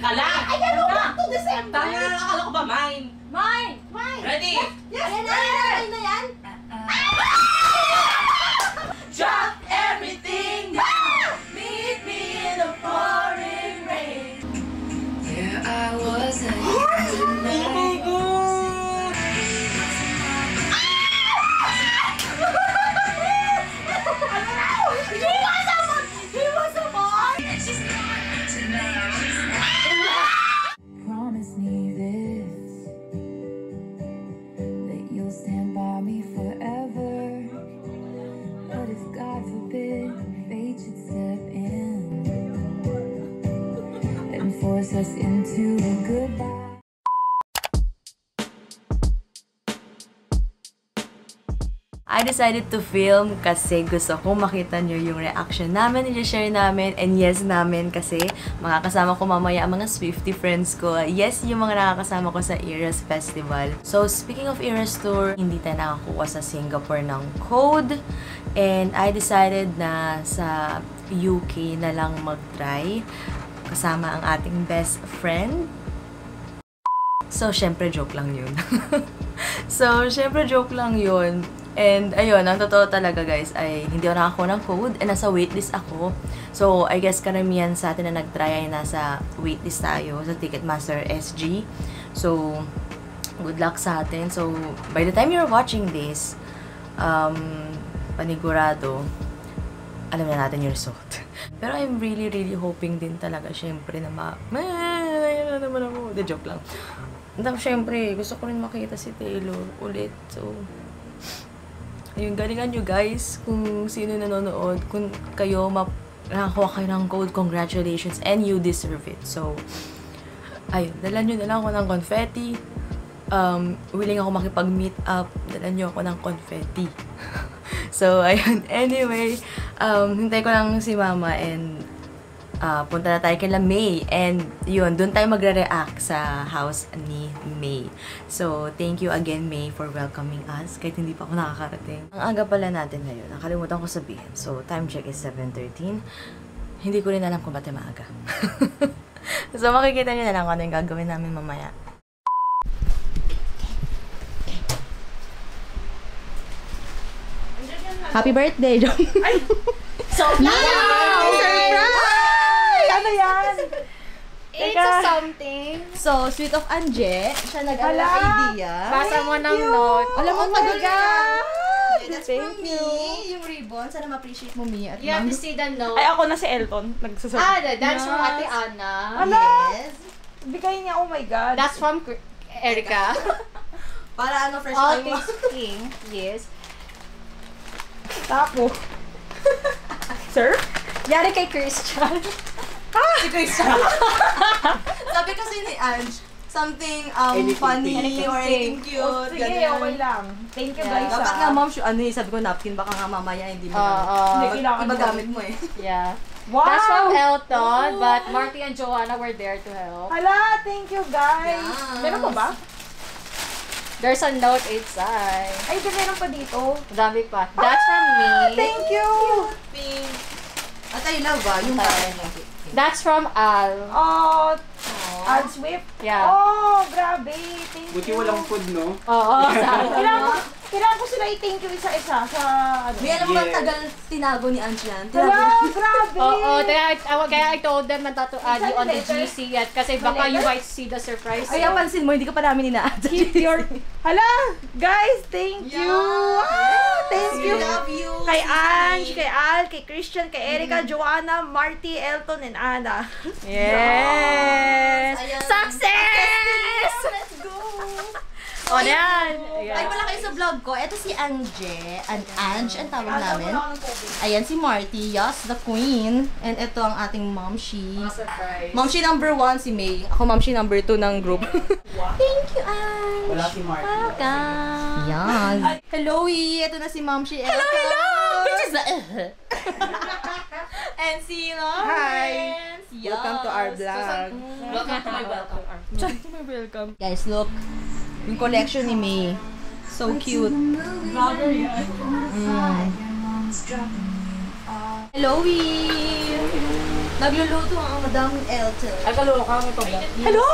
ka lang! Ayan o, back to December! Tanga akala ko ba mine? Mine! Mine! Ready? Yes! Ayan na, ayan na, yan! Us into a goodbye. I decided to film kasi gusto kong makita nyo yung reaction namin, i-share namin, and yes namin kasi makakasama ko mamaya ang mga Swifty friends ko. Yes, yung mga nakakasama ko sa Eras Festival. So, speaking of Eras Tour, hindi tayo nakakuha sa Singapore ng code, and I decided na sa UK na lang mag-try kasama ang ating best friend. So, syempre, joke lang yun. so, syempre, joke lang yun. And, ayun, ang totoo talaga, guys, ay hindi ako nakakuha ng code and nasa waitlist ako. So, I guess karamihan sa atin na nag-try ay nasa waitlist tayo sa Ticketmaster SG. So, good luck sa atin. So, by the time you're watching this, um, panigurado, alam na natin yung result. Pero I'm really, really hoping din talaga, syempre, na ma... Ayun na naman ako. The joke lang. Tapos, syempre, gusto ko rin makita si Taylor ulit. So, ayun, galingan nyo guys kung sino nanonood. Kung kayo map nakakuha kayo ng code, congratulations and you deserve it. So, ayun, dala nyo na lang ako ng confetti. Um, willing ako makipag-meet up. Dala nyo ako ng confetti. so, ayun. Anyway, um, hintay ko lang si mama and uh, punta na tayo kay May. And yun, doon tayo magre-react sa house ni May. So, thank you again, May, for welcoming us. Kahit hindi pa ako nakakarating. Ang aga pala natin ngayon. Nakalimutan ko sabihin. So, time check is 7.13. Hindi ko rin alam kung ba't maaga. so, makikita nyo na lang kung ano yung gagawin namin mamaya. Happy birthday, John! So, Surprise! Ano yan? It's Teka. a something. So, Sweet of Anje, siya nag-ala Hala! idea. Basa mo ng note. Alam mo, Oh, tagal talaga? ka. That's Thank from you. me. Yung ribbon, sana ma-appreciate mo, Mi. At You have to see the note. Ay, ako na si Elton. Nagsasabi. Ah, that's from. Ate Ana. Ala! Yes. Bigay niya, oh my God. That's from Erica. Para ano, fresh All things king. Yes. Tapo. Sir? Yari kay Christian. Si Christian. Sabi kasi ni Ange, something um, funny Anything or anything cute. Oh, sige, ganyan. okay lang. Thank you, Yeah. guys. Dapat ah. nga, ma'am, sure, ano eh, sabi ko napkin, baka nga mamaya hindi mo Oo. gamit. Hindi, Iba- kailangan Iba gamit mo eh. Yeah. Wow! That's from Elton, but Marty and Joanna were there to help. Hala, thank you, guys. Yes. Meron pa ba? There's a note inside. Ay, di meron pa dito. Dami pa. That's from me. Thank you. Pink. At I love ah, yung parang That's from Al. Oh, Ad Swift. Yeah. Oh, grabe. Thank Buti you. walang food, no? Oo. Kailangan ko, kailangan ko sila i-thank you isa-isa sa ano. May alam mo ba tagal tinago ni Ange yan? Tinago grabe. Oo, kaya, I- kaya I told them na to add you on the? GC yet kasi baka you might see the surprise. Ay, pansin mo, hindi ka pa namin ina-add. Keep your... Hala, guys, thank you. Ah, thank We you. love you. Kay. Ange, kay Al, kay Christian, kay Erica, Joanna, Marty, Elton, and Anna. Yes! Ayan. Success! Let's go! O, yan. Ay, wala kayo sa vlog ko. Ito si Anje. An Ange, ang tawag namin. Ayan si Marty. Yes, the queen. And ito ang ating momshi. Momshi number one, si May. Ako momshi number two ng group. Thank you, Ange. Wala si Marty. Welcome. Yan. Hello. Ito na si momshi. Hello, hello. Is the... And si Lawrence. Yes. Welcome to our vlog. Welcome to my welcome. welcome. Guys, look. Yung collection ni May. So cute. Mm. Hello, Will. Nagluluto ang Madam Elton. Ay, kaloka. May pag Hello!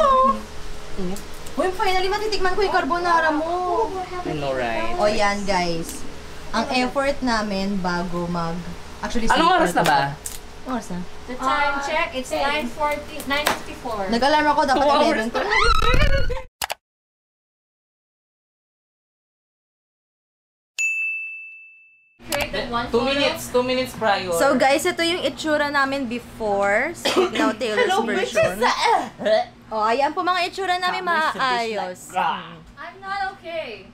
Uy, finally matitikman ko yung carbonara mo. I know, right? O yan, guys. Ang effort namin bago mag... Actually, Anong oras na ba? Anong oras na? The time check, it's 9.40, 9.54. Nag-alarm ako, dapat Two hours 11 to. Created one Two minutes. Two minutes prior. So guys, ito yung itsura namin before. Speak now Taylor's version. Oh, ayan po mga itsura namin maayos. I'm not okay.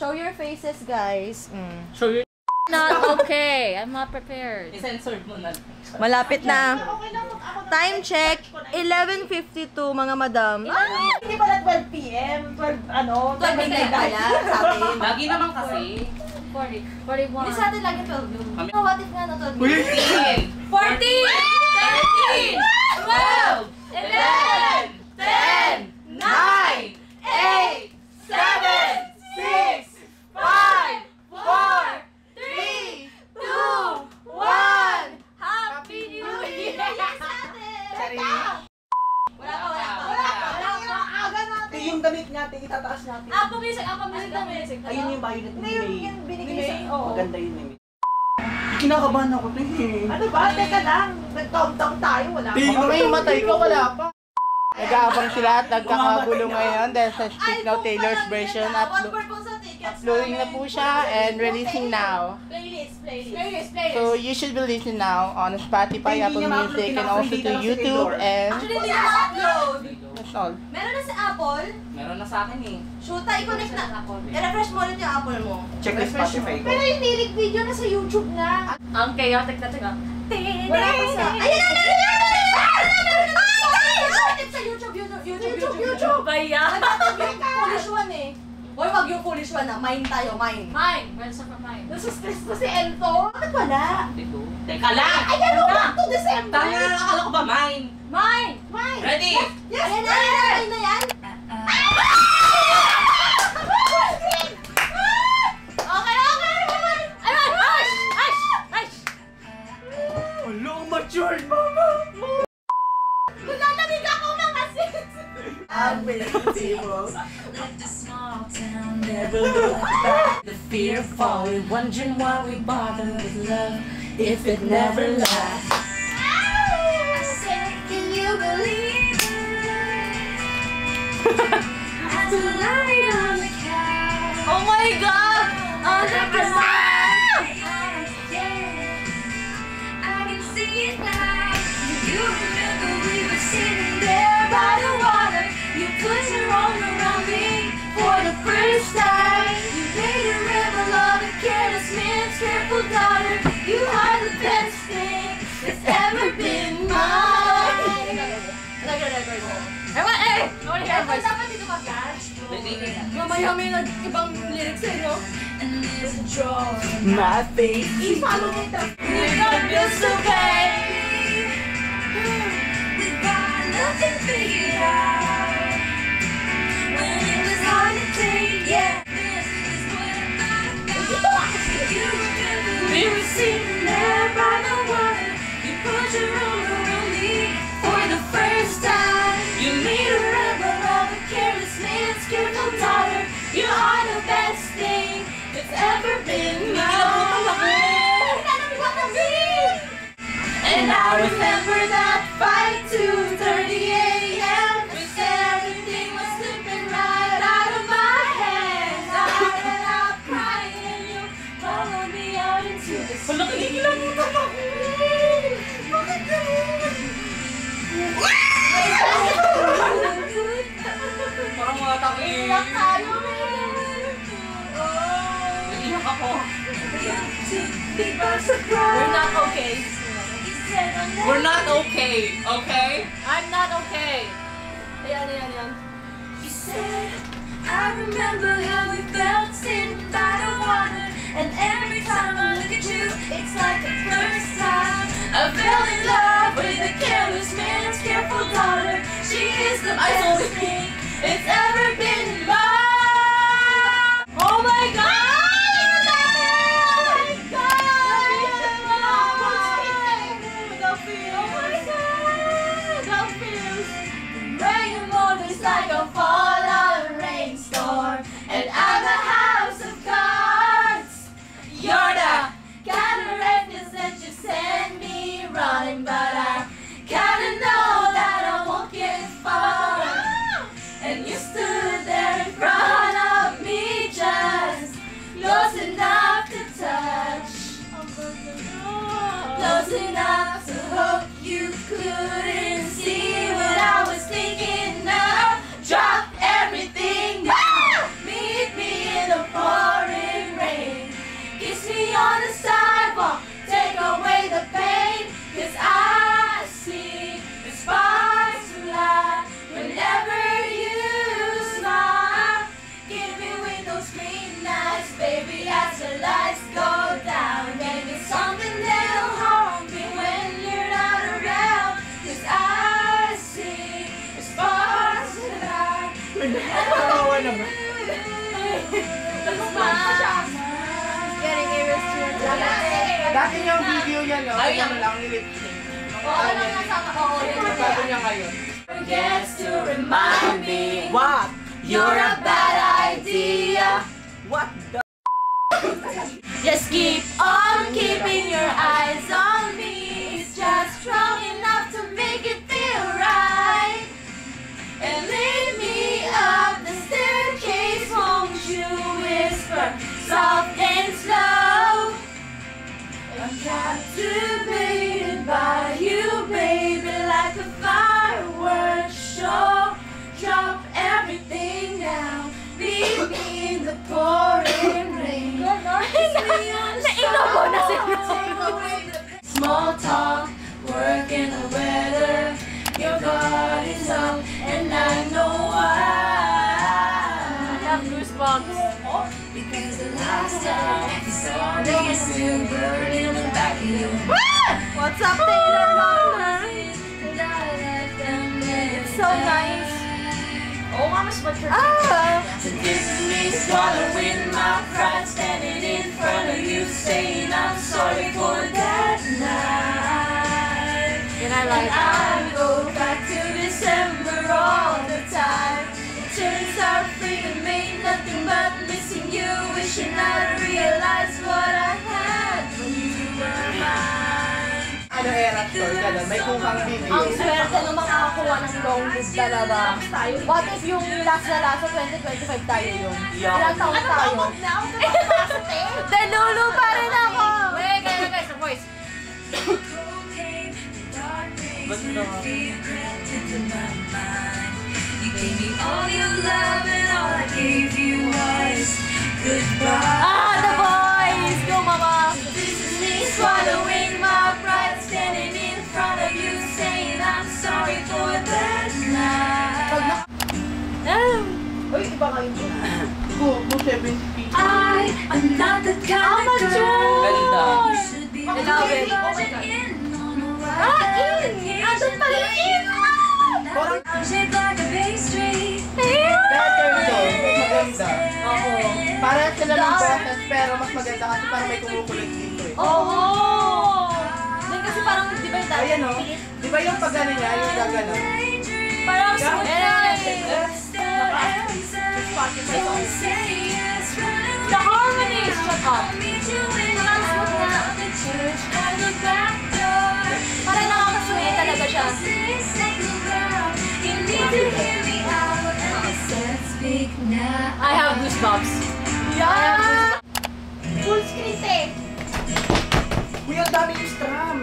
Show your faces, guys. Mm. Show your... Not okay. I'm not prepared. I-censored mo na. Malapit na. Time check, 11.52 mga madam. Ah, Hindi pala 12 p.m. 12, ano? 12 midnight pala sa atin. Lagi naman kasi. 40, 41. Hindi sa atin lagi 12 yun. Kami- Oh, what if nga na 12 midnight? 14! 14! 13! 12! 11! 10! 9! 8! 7! 6! 5! 4! 3! 2! 1! Happy New Year! Wala pa, wala pa. Wala pa. Aga natin. yung damit natin, itataas natin. Ah, pumisig, ah, pumisig na music. Ayun yung bayo natin ni May. yung binigay sa-. Maganda yun ni May. Kinakabahan ako to eh. Ano ba? Teka lang. Nag-countdown tayo. Wala pa. May matay ka, wala pa. Nag-aabang sila at nagkakagulo ngayon dahil sa Speak Now Taylor's version. One Uploading na po siya and releasing now. Playlist, playlist. Playlist, playlist. So you should be listening now on Spotify, Apple Music, and also to YouTube and Actually, hindi na ma-upload. that's all. Meron na sa Apple. Meron na sa akin eh. Shoota, i-connect na. I-refresh mo ulit yung Apple mo. Check the Spotify ko. Pero yung lyric video na sa YouTube na. Ang chaotic na tiga. Wala pa sa... Ayan na, meron na! Meron na! Meron na! Meron sa YouTube, YouTube, YouTube, YouTube, YouTube. Ba yan? Nagtatag yung foolish one eh. Hoy, wag yung foolish one na. Mine tayo, mine. Mine. Where's the mine? Nasustress ko si Elto. Bakit wala? Dito. Teka lang! Ayan o, back to December. Tanga na akala ko ba mine? Mine! Mine. Ready? Yes, ayan na, ayan na, we bother with love if it never lasts. I wanna hear your voice. Dapat dito mag-catch. Mamaya may nag-ibang lyrics eh, no? My face. I-follow nito. It's okay. We got nothing figured out. When it was hard to take, yeah. This is what I found. You remember we were sitting there by the water. You put your that's ever been mine. And I remember that fight 2:30 a.m. Everything was slipping right out of my hands. I ran out crying you followed me out into the street. Wala, kinikilabutan ako. Bakit ganun? Parang mga taki. Iyak tayo, Naiyak ako. Big by surprise. We're not okay. You said I'll never We're not okay, okay? I'm not okay. Ayan, ayan, ayan. Said, I remember how we felt sitting by the water. And every time I look at you, it's like the first time I fell in love with a careless man's careful daughter. She is the best thing it's ever been close enough to hope you couldn't irresponsible. Dati yung video niya, no? Ay, ano lang, nilip. Oo, lang nasama. Oo, yun. Bago niya ngayon. Forgets to remind me What? you're a bad idea. What the? Just keep on keeping your eyes on me. It's just strong Small talk, work in the weather. Your guard is up, and I know why. I have goosebumps. Because the last time you saw me, you still burn in the back of your What's up, Taylor Lautner? It's So nice. Nga, mas mature. Ah! So this is me swallowing my pride, standing in front of you, saying I'm sorry for that night. Yun I And like. I go back to December all the time. It turns out freedom ain't nothing but missing you, wishing I'd realized what I Ano, era ka doon? May kukang video. Ang swerte ng makakakuha ng long live talaga. What if yung last na last sa 2025 tayo yung? Ilang taon tayo? Danulu pa rin ako! Wait, guys, guys, the voice. You gave me all your love and all I gave you was goodbye. Ah, The Voice! Go, mama! Swallowing standing in front of you, saying I'm sorry for that night. Uy, iba ngayon ko. Go, go 70. I am not the kind of girl Ganda. you should be I love it. on a wild Ah, in! Andun pala in! Parang- I'm shaped like a pastry. Kayo mas maganda. Oo. Para sila ng boses, pero mas maganda kasi parang may kumukulit dito eh. Oo! Then kasi parang, di ba yung dati? Ayan o. Di ba yung pag ano niya, yung gagano? Parang smooth na The harmonies, shut up. Parang nakakasway talaga siya. I have goosebumps. Yeah! Full screen eh. Uy, ang dami yung strum.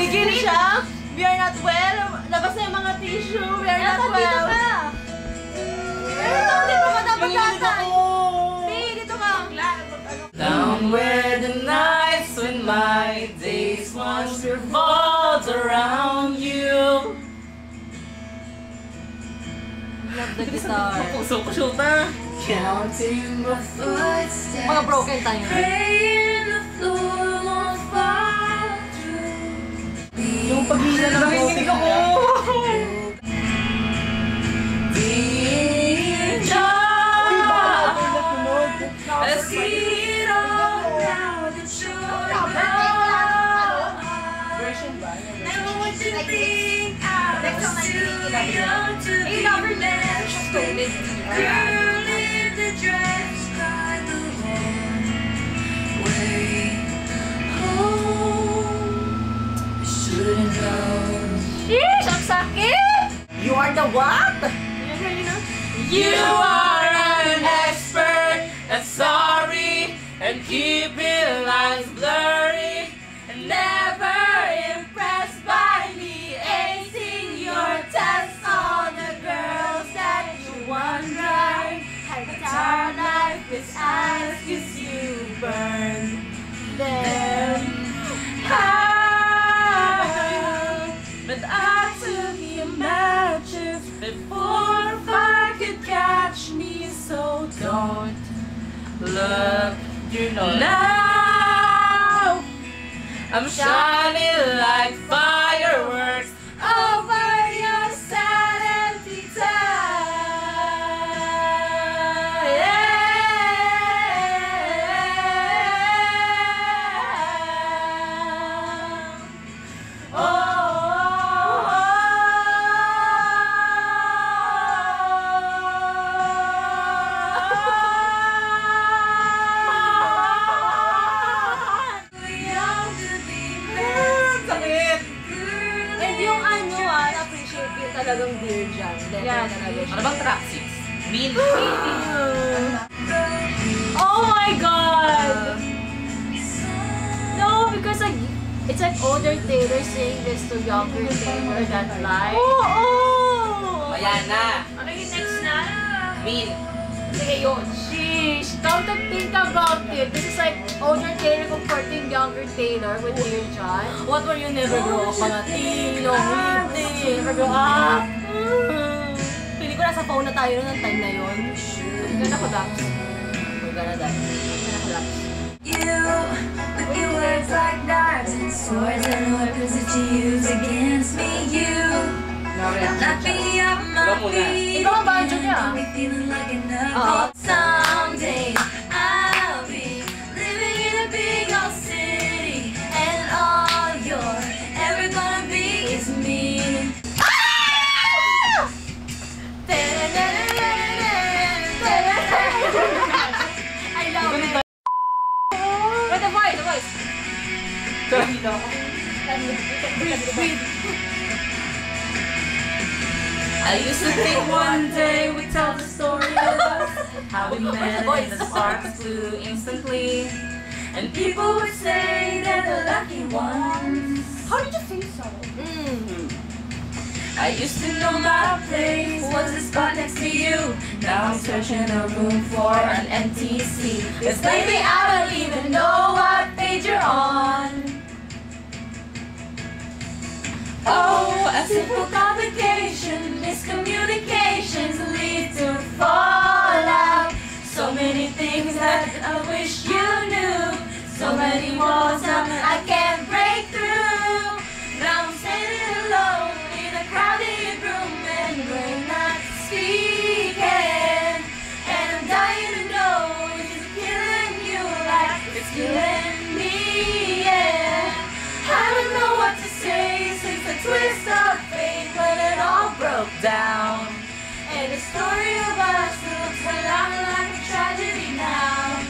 Gigil siya. We are not well. Labas na yung mga tissue. We are not well. Dito ka. Dito ka dapat. Hey, dito ka. Down where the nights when my days once revolved around you. Love the guitar. Puso ko shoota. Counting my footsteps. Mga broken tayo. Now that you're gone. Version ba? Never want to think I was too young to be left. Girl in the dress Should've known. Sheesh! Ang sakit! You are the what? You are an expert at sorry and keeping lines blurry. And never impressed by me acing your tests on the girls that you wonder. Entire life is as you burn them look You know. now. I'm shining like 6? Mean. Oh my god! No, because like it's like older Taylor saying this to younger Taylor that lie. Oh, oh. Oo! Ayan na. Ano yung next na? Mean. Sige yun. Sheesh, come to think about it. This is like older Taylor comforting younger Taylor with Dear John. What were you never grow up? Mga tilong, hindi. Never grow up. Ko nasa phone na tayo noon ng time na yun. Ganda ko daps. We're gonna die. Ganda ko daps. You, with your words like knives and swords and weapons that you use against me, you knock me off my feet. Ikaw ang banjo niya. Enough. Someday I used to think one day we'd tell the story of us, how we met and the sparks flew instantly. And people would say they're the lucky ones. How did you think so? Mm-hmm. I used to know my place was the spot next to you. Now I'm searching a room for an empty seat. Cause lately I don't even know what page you're on. Oh, a simple complication, miscommunications lead to fallout. So many things that I wish you knew. So many walls that I can't break through. Now I'm standing alone in a crowded room and we're not speaking. Twist of fate when it all broke down. And the story of us looks a lot like a tragedy now.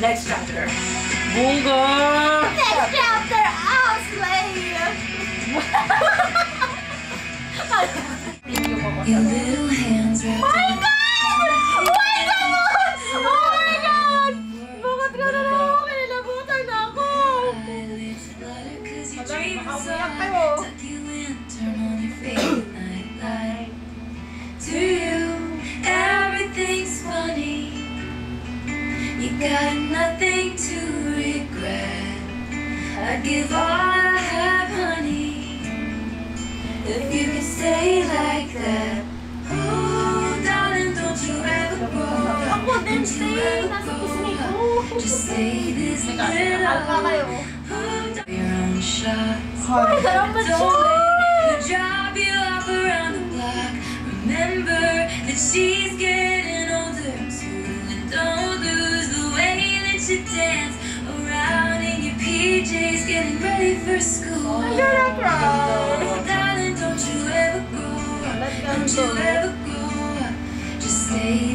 Next chapter. Bunga! Next chapter, I'll slay Your little hands wrapped give all I have, honey, if you could stay like that. Oh, darling, don't you ever go. Don't you ever go. Just stay this little. kayo. Your own shot. Salamat Don't let her drop you off around the block. Remember that she's getting PJs, getting ready for school. I'm gonna cry. Darling, don't you ever go. Don't you ever go. Just stay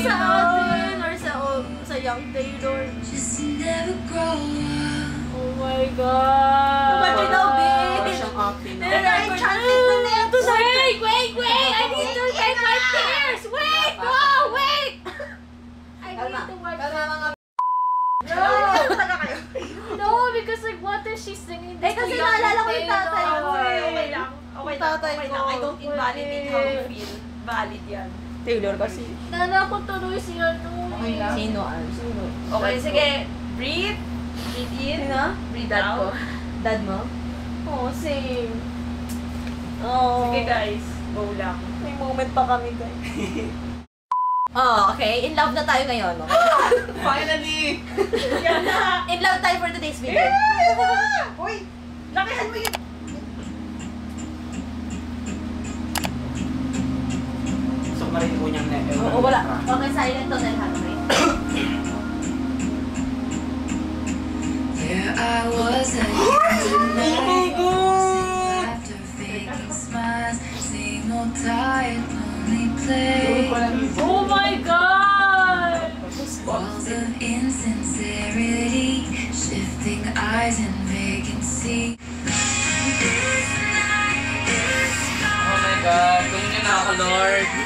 sa atin or sa, oh, sa young Taylor. Just never grow up. Oh my God. You know, Para bitch. siyang acting. And I chanted to them to Wait, wait, wait! I need to get my tears! Wait! No, wait! I need to watch mga No! No, because like, what is she singing Eh, kasi naalala ko yung tatay ko eh. Okay lang. Okay lang. Tatay Okay lang. I don't invalidate how you feel. Valid yan. Taylor kasi. Nana ko tuloy si ano. Okay lang. Sino? Ano? Sino? Okay, sige. Breathe. Breathe in. Sino? Breathe out. Dad mo? Oh, same. Oh. Sige guys, go lang. May moment pa kami, guys. Oh, okay. In love na tayo ngayon, no? Finally! Yan na! In love tayo for today's video. Uy! Lakihan mo yun! Gusto ko marinig mo niyang net. Eh, Oo, wala. Okay, silent to then happy. There I was, I used to laughter, faking smiles, same old tired, lonely place. Oh my God! Walls of insincerity, shifting eyes and vacancy. Oh my God, tumingin na ako, Lord.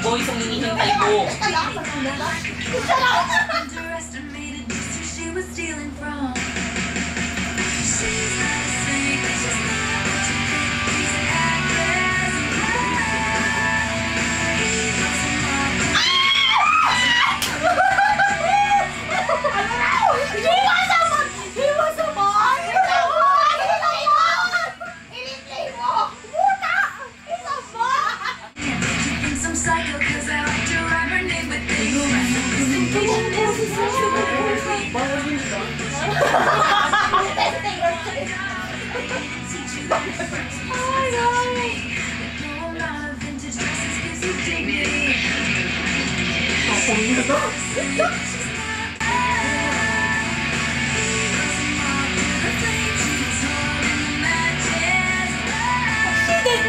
voice ang hinihintay ko. She did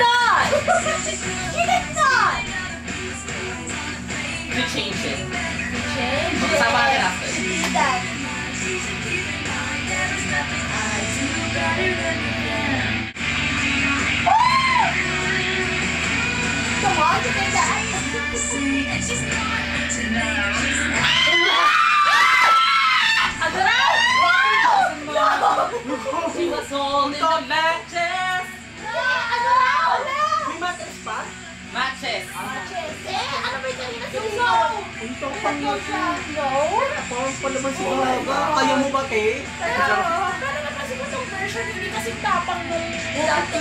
not! She did not! We change it. Change it! Sama natin after. She did that. Come on, She was holding matches. Ano raw? May matches? Matches. Matches. Eh, ano ba yung kanina sigaw? Ang tokang nga sigaw? Version, hindi kasi tapang nung dati.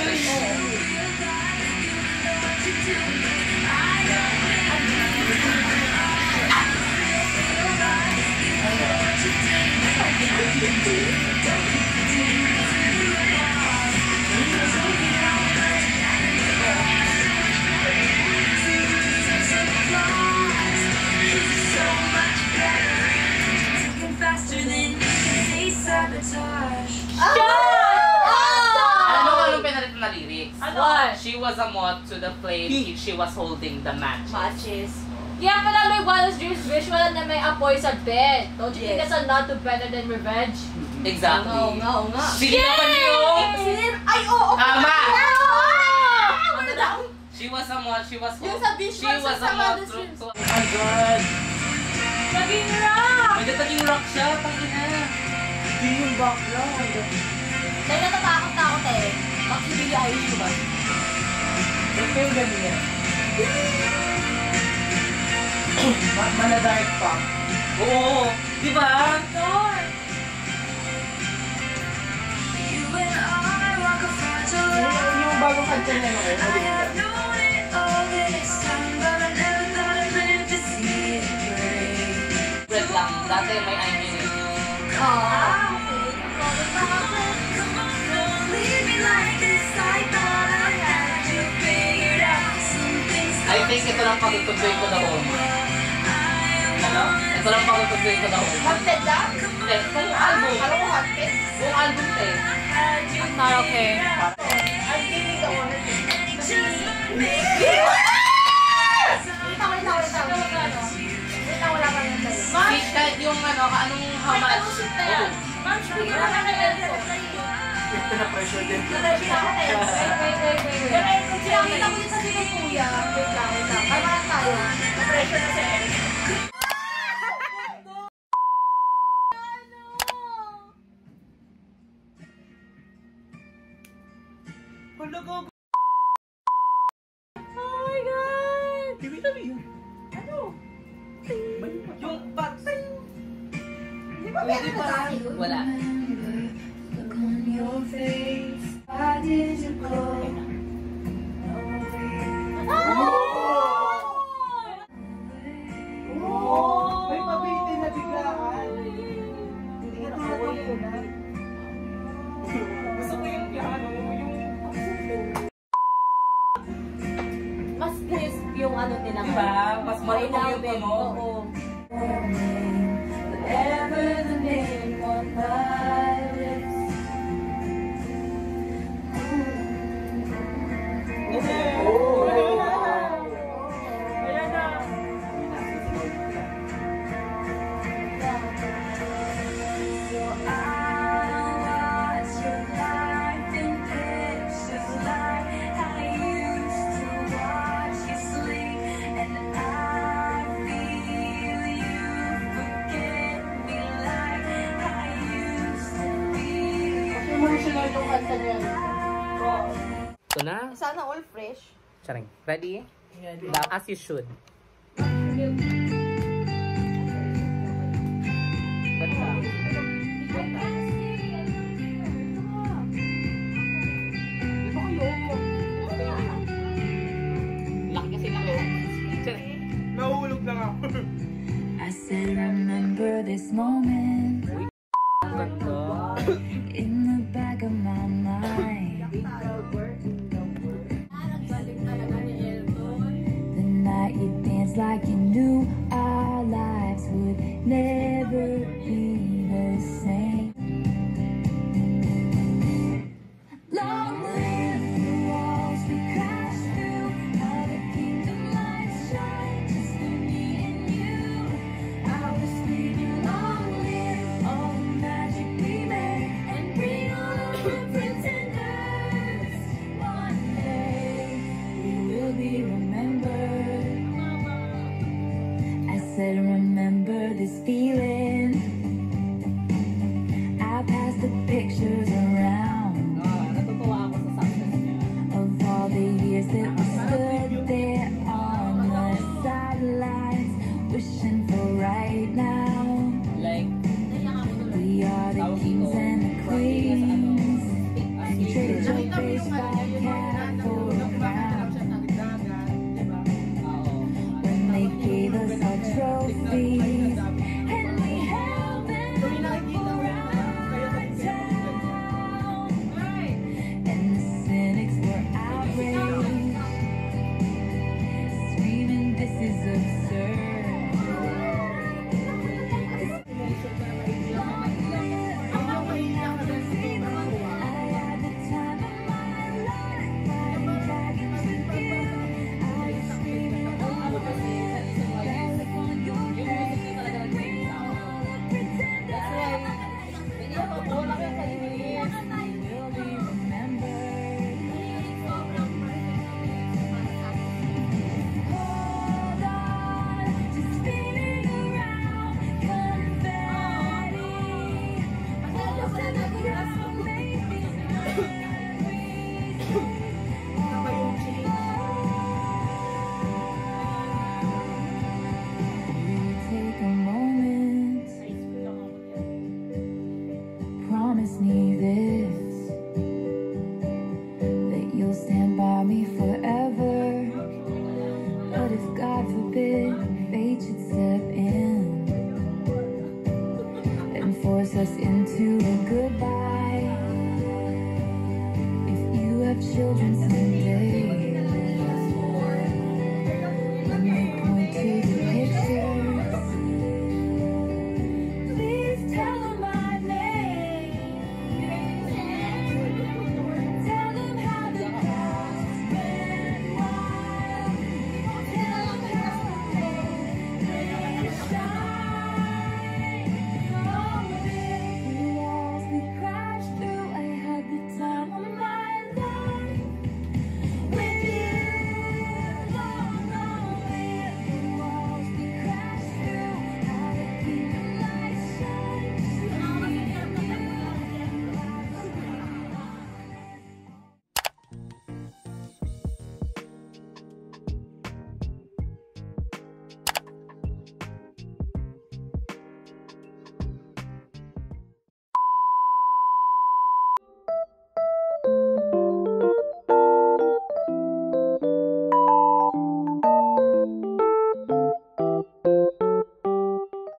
She was a moth to the flame, she was holding the match. Matches. Kaya pala may Wildest Dreams visual na may apoy sa bed. Don't you think Yes. that's a not to better than revenge? Exactly. Oo nga, oo nga. Sige naman yung... Ay, oo! Tama! Ano daw? She was moth, she was Yung sa visual She was sa a moth Wildest to... Dreams. to- Oh my God! Naging rock! May naging rock siya, tangina. Hindi yung background. Dahil natatakot na ako, te. Bakit si Billie Eilish ba? Ito yung ganyan. Ma- Mana dark pa. Oo, di ba? Yung, yung bagong kanta niya no, I have known it all this time, but I never thought I'd live to see it break. Red lang, dati may I mean it. Ah, like this. I think ito lang pagtutuloy ko na home. Ito lang pagtutuloy ko home. Haunted lang? Hindi, buong album. Alam mo, haunted? Buong album eh. Not okay. I'm giving the rin tayo. Fish kahit yung ano, anong how much. Ma'am, bigyan mo na ng ko. Ito na pressure din. Ako, te. Wait, wait, wait, wait. Sinakita ko yun sa sila kuya. Wait lang, wait lang. Lang tayo. Na-pressure na si Eric. Na tayo? Wala. Emotional yung kanta niya. Ito na. Sana all fresh. Charing. Ready? As you should. I said, remember this moment like you knew our lives would never